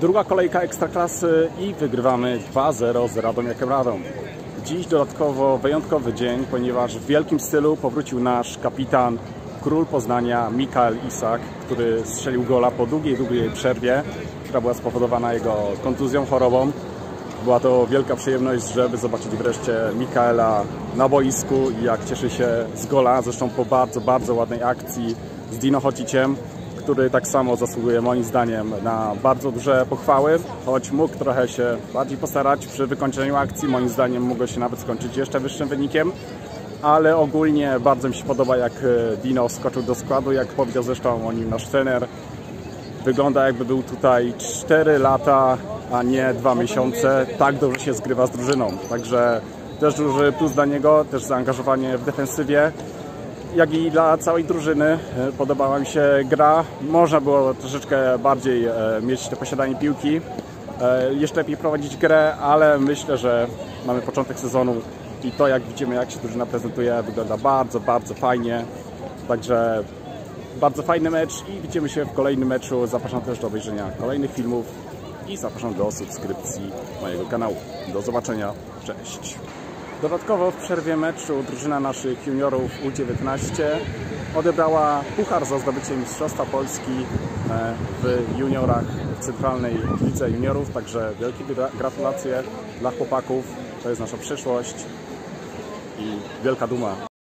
Druga kolejka Ekstraklasy i wygrywamy 2-0 z Radomiakiem Radom. Dziś dodatkowo wyjątkowy dzień, ponieważ w wielkim stylu powrócił nasz kapitan, król Poznania Mikael Isak, który strzelił gola po długiej, długiej przerwie, która była spowodowana jego kontuzją chorobą. Była to wielka przyjemność, żeby zobaczyć wreszcie Mikaela na boisku i jak cieszy się z gola, zresztą po bardzo, bardzo ładnej akcji z Dino Chociciem, który tak samo zasługuje moim zdaniem na bardzo duże pochwały, choć mógł trochę się bardziej postarać przy wykończeniu akcji. Moim zdaniem mogło się nawet skończyć jeszcze wyższym wynikiem, ale ogólnie bardzo mi się podoba jak e, Dino wskoczył do składu, jak powiedział zresztą o nim nasz trener. Wygląda jakby był tutaj 4 lata, a nie 2 miesiące. Tak dobrze się zgrywa z drużyną, także też duży plus dla niego, też zaangażowanie w defensywie jak i dla całej drużyny. Podobała mi się gra. Można było troszeczkę bardziej e, mieć to posiadanie piłki, e, jeszcze lepiej prowadzić grę, ale myślę, że mamy początek sezonu i to jak widzimy, jak się drużyna prezentuje, wygląda bardzo, bardzo fajnie. Także bardzo fajny mecz i widzimy się w kolejnym meczu. Zapraszam też do obejrzenia kolejnych filmów i zapraszam do subskrypcji mojego kanału. Do zobaczenia. Cześć. Dodatkowo w przerwie meczu drużyna naszych juniorów U19 odebrała puchar za zdobycie Mistrzostwa Polski e, w juniorach w Centralnej Lidze Juniorów, także wielkie gra- gratulacje dla chłopaków, to jest nasza przyszłość i wielka duma.